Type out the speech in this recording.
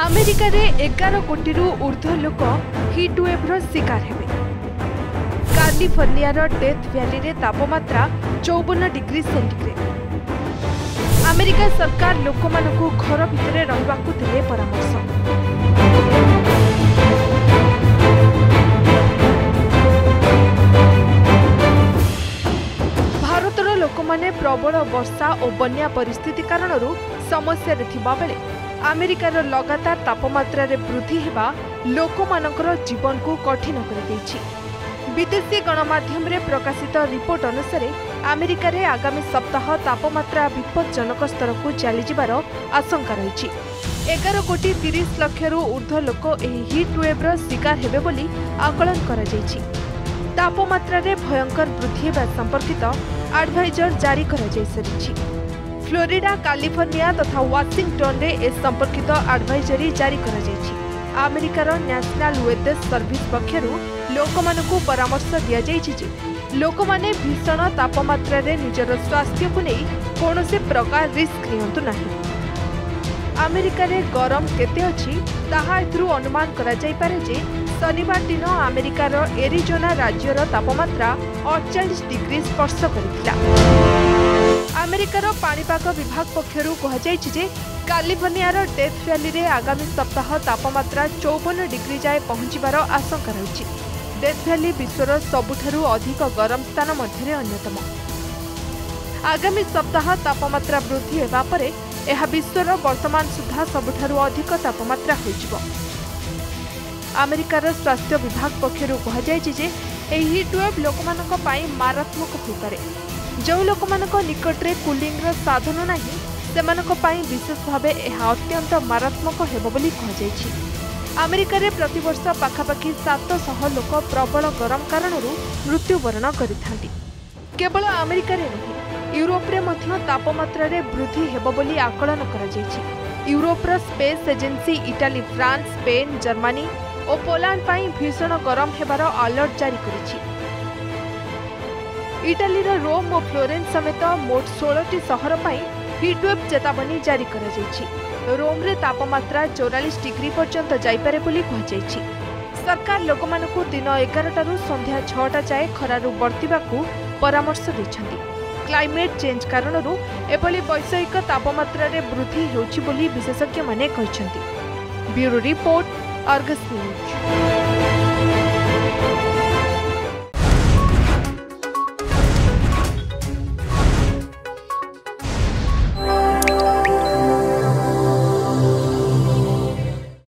ଆମେରିକାରେ ଏଗାର କୋଟିରୁ ଉର୍ଦ୍ଧ୍ୱ ଲୋକ ହିଟ୍ ୱେଭ୍ର ଶିକାର ହେବେ। କାଲିଫର୍ଣ୍ଣିଆର ଡେଥ୍ ଭ୍ୟାଲିରେ ତାପମାତ୍ରା ଚଉବନ ଡିଗ୍ରୀ ସେଣ୍ଟିଗ୍ରେଡ୍। ଆମେରିକା ସରକାର ଲୋକମାନଙ୍କୁ ଘର ଭିତରେ ରହିବାକୁ ଦେଲେ ପରାମର୍ଶ। ଭାରତର ଲୋକମାନେ ପ୍ରବଳ ବର୍ଷା ଓ ବନ୍ୟା ପରିସ୍ଥିତି କାରଣରୁ ସମସ୍ୟାରେ ଥିବାବେଳେ ଆମେରିକାର ଲଗାତାର ତାପମାତ୍ରାରେ ବୃଦ୍ଧି ହେବା ଲୋକମାନଙ୍କର ଜୀବନକୁ କଠିନ କରିଦେଇଛି। ବିଦେଶୀ ଗଣମାଧ୍ୟମରେ ପ୍ରକାଶିତ ରିପୋର୍ଟ ଅନୁସାରେ ଆମେରିକାରେ ଆଗାମୀ ସପ୍ତାହ ତାପମାତ୍ରା ବିପଜ୍ଜନକ ସ୍ତରକୁ ଚାଲିଯିବାର ଆଶଙ୍କା ରହିଛି। ଏଗାର କୋଟି ତିରିଶ ଲକ୍ଷରୁ ଉର୍ଦ୍ଧ୍ୱ ଲୋକ ଏହି ହିଟ୍ ୱେଭ୍ର ଶିକାର ହେବେ ବୋଲି ଆକଳନ କରାଯାଇଛି। ତାପମାତ୍ରାରେ ଭୟଙ୍କର ବୃଦ୍ଧି ହେବା ସମ୍ପର୍କିତ ଆଡଭାଇଜର ଜାରି କରାଯାଇସାରିଛି। ଫ୍ଲୋରିଡା କାଲିଫର୍ଣ୍ଣିଆ ତଥା ୱାସିଂଟନରେ ଏ ସମ୍ପର୍କିତ ଆଡଭାଇଜରି ଜାରି କରାଯାଇଛି। ଆମେରିକାର ନ୍ୟାସନାଲ ୱେଦର ସର୍ଭିସ ପକ୍ଷରୁ ଲୋକମାନଙ୍କୁ ପରାମର୍ଶ ଦିଆଯାଇଛି ଯେ ଲୋକମାନେ ଭୀଷଣ ତାପମାତ୍ରାରେ ନିଜର ସ୍ୱାସ୍ଥ୍ୟକୁ ନେଇ କୌଣସି ପ୍ରକାର ରିସ୍କ ନିଅନ୍ତୁ ନାହିଁ। ଆମେରିକାରେ ଗରମ କେତେ ଅଛି ତାହା ଏଥିରୁ ଅନୁମାନ କରାଯାଇପାରେ ଯେ ଶନିବାର ଦିନ ଆମେରିକାର ଏରିଜୋନା ରାଜ୍ୟର ତାପମାତ୍ରା ଅଡ଼ଚାଳିଶ ଡିଗ୍ରୀ ସ୍ପର୍ଶ କରିଥିଲା। ଆମେରିକାର ପାଣିପାଗ ବିଭାଗ ପକ୍ଷରୁ କୁହାଯାଇଛି ଯେ କାଲିଫର୍ଣ୍ଣିଆର ଡେଥ୍ ଭ୍ୟାଲିରେ ଆଗାମୀ ସପ୍ତାହ ତାପମାତ୍ରା ଚଉବନ ଡିଗ୍ରୀ ଯାଏ ପହଞ୍ଚିବାର ଆଶଙ୍କା ରହିଛି। ଡେଥ୍ ଭ୍ୟାଲି ବିଶ୍ୱର ସବୁଠାରୁ ଅଧିକ ଗରମ ସ୍ଥାନ ମଧ୍ୟରେ ଅନ୍ୟତମ। ଆଗାମୀ ସପ୍ତାହ ତାପମାତ୍ରା ବୃଦ୍ଧି ହେବା ପରେ ଏହା ବିଶ୍ୱର ବର୍ତ୍ତମାନ ସୁଦ୍ଧା ସବୁଠାରୁ ଅଧିକ ତାପମାତ୍ରା ହୋଇଯିବ। ଆମେରିକାର ସ୍ୱାସ୍ଥ୍ୟ ବିଭାଗ ପକ୍ଷରୁ କୁହାଯାଇଛି ଯେ ଏହି ହିଟ୍ ୱେଭ୍ ଲୋକମାନଙ୍କ ପାଇଁ ମାରାତ୍ମକ ହୋଇପାରେ। ଯେଉଁ ଲୋକମାନଙ୍କ ନିକଟରେ କୁଲିଂର ସାଧନ ନାହିଁ ସେମାନଙ୍କ ପାଇଁ ବିଶେଷ ଭାବେ ଏହା ଅତ୍ୟନ୍ତ ମାରାତ୍ମକ ହେବ ବୋଲି କୁହାଯାଇଛି। ଆମେରିକାରେ ପ୍ରତିବର୍ଷ ପାଖାପାଖି ସାତଶହ ଲୋକ ପ୍ରବଳ ଗରମ କାରଣରୁ ମୃତ୍ୟୁବରଣ କରିଥାନ୍ତି। କେବଳ ଆମେରିକାରେ ନୁହେଁ ୟୁରୋପରେ ମଧ୍ୟ ତାପମାତ୍ରାରେ ବୃଦ୍ଧି ହେବ ବୋଲି ଆକଳନ କରାଯାଇଛି। ୟୁରୋପର space agency Italy France Spain Germany ଓ ପୋଲାଣ୍ଡ ପାଇଁ ଭୀଷଣ ଗରମ ହେବାର ଆଲର୍ଟ ଜାରି କରିଛି। ଇଟାଲୀର ରୋମ୍ ଓ ଫ୍ଲୋରେନ୍ସ ସମେତ ମୋଟ ଷୋଳଟି ସହର ପାଇଁ ହିଟ୍ୱେଭ୍ ଚେତାବନୀ ଜାରି କରାଯାଇଛି। ରୋମ୍ରେ ତାପମାତ୍ରା ଚଉରାଳିଶ ଡିଗ୍ରୀ ପର୍ଯ୍ୟନ୍ତ ଯାଇପାରେ ବୋଲି କୁହାଯାଇଛି। ସରକାର ଲୋକମାନଙ୍କୁ ଦିନ ଏଗାରଟାରୁ ସନ୍ଧ୍ୟା ଛଅଟା ଯାଏ ଖରାରୁ ବର୍ତ୍ତିବାକୁ ପରାମର୍ଶ ଦେଇଛନ୍ତି। କ୍ଲାଇମେଟ୍ ଚେଞ୍ଜ କାରଣରୁ ଏଭଳି ବୈଷୟିକ ତାପମାତ୍ରାରେ ବୃଦ୍ଧି ହେଉଛି ବୋଲି ବିଶେଷଜ୍ଞମାନେ କହିଛନ୍ତି। Bureau report Argus news.